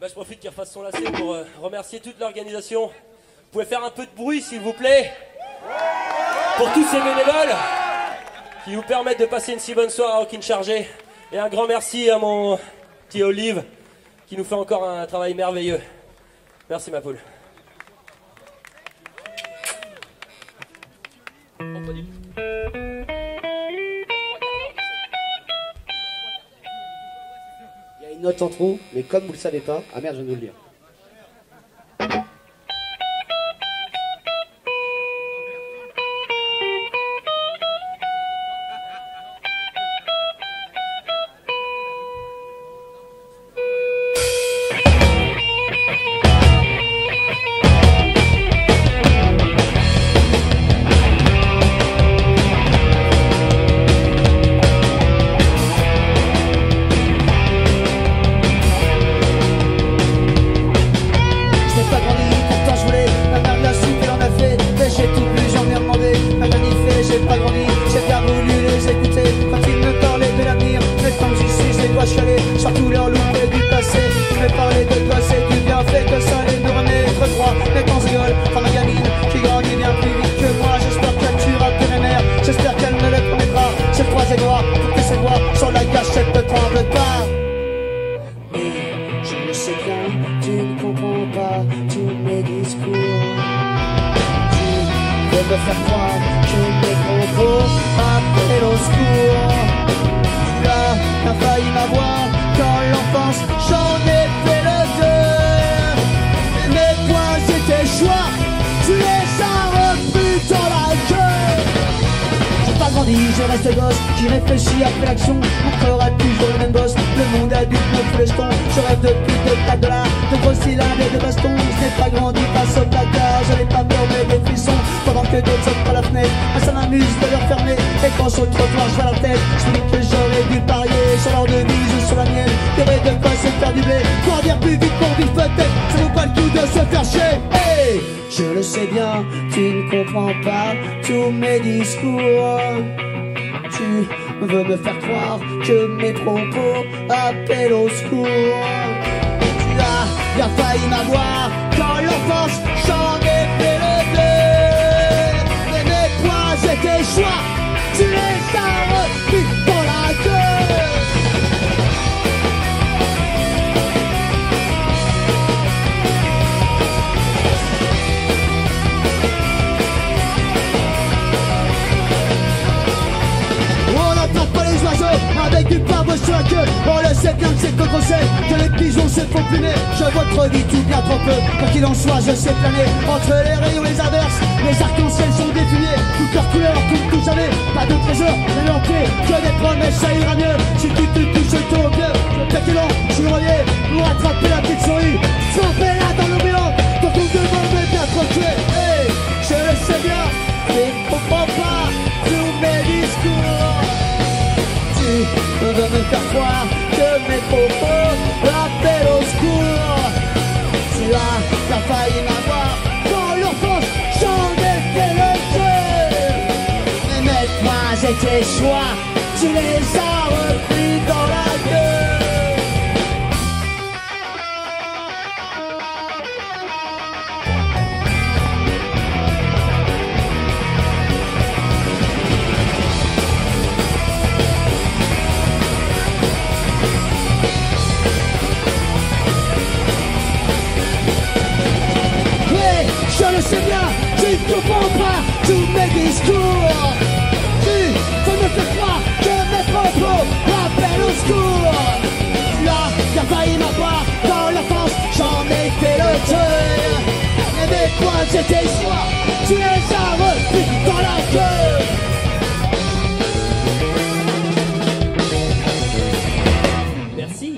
Bah, je profite qu'il refasse son lacet pour euh, remercier toute l'organisation. Vous pouvez faire un peu de bruit, s'il vous plaît, pour tous ces bénévoles qui nous permettent de passer une si bonne soirée à Rockin' Chargé. Et un grand merci à mon petit Olive qui nous fait encore un travail merveilleux. Merci ma poule. Note en trop, mais comme vous le savez pas, ah merde, je viens de le dire. Me faire croire que mes propos appellent au secours. Tu as bien failli m'avoir quand l'enfance, j'en ai fait le deux. Mais mes points tes choix, tu les as repris dans la gueule. J'ai pas grandi, je reste gosse qui réfléchit après l'action. Mon corps a toujours le même boss? Le monde adulte me jetons. Je rêve de plaques de l'art, de grosses Et quand sur le trottoir, je vois la tête. Je me dis que j'aurais dû parier sur leur devise ou sur la mienne. Y aurait de quoi se faire du blé. Courir plus vite pour vivre peut-être. Ça vaut pas le coup de se faire chier. Hey je le sais bien, tu ne comprends pas tous mes discours. Tu veux me faire croire que mes propos appellent au secours. Tu as bien failli m'avoir quand l'enfance j'en pavot sur la. On le sait bien que c'est que sait que les pigeons se font plumer. Je vois trop vite tout bien trop peu. Quoi qu'il en soit, je sais planer entre les rayons les averses. Les arcs-en-ciel sont définis. Toutes leurs couleurs, tout tout jamais. Pas de trésor, mais l'entrée, que des promesses, ça que mes propos appellent au secours. Tu as failli m'avoir quand l'enfance j'en ai fait le jeu. Mais points et tes choix, tu les as discours Tu faut ne te croire que mes propos rappellent au secours Tu as, t'as failli m'avoir dans la France, j'en ai fait le deuil Mais quoi c'était histoire, tu les as repris dans la gueule Merci.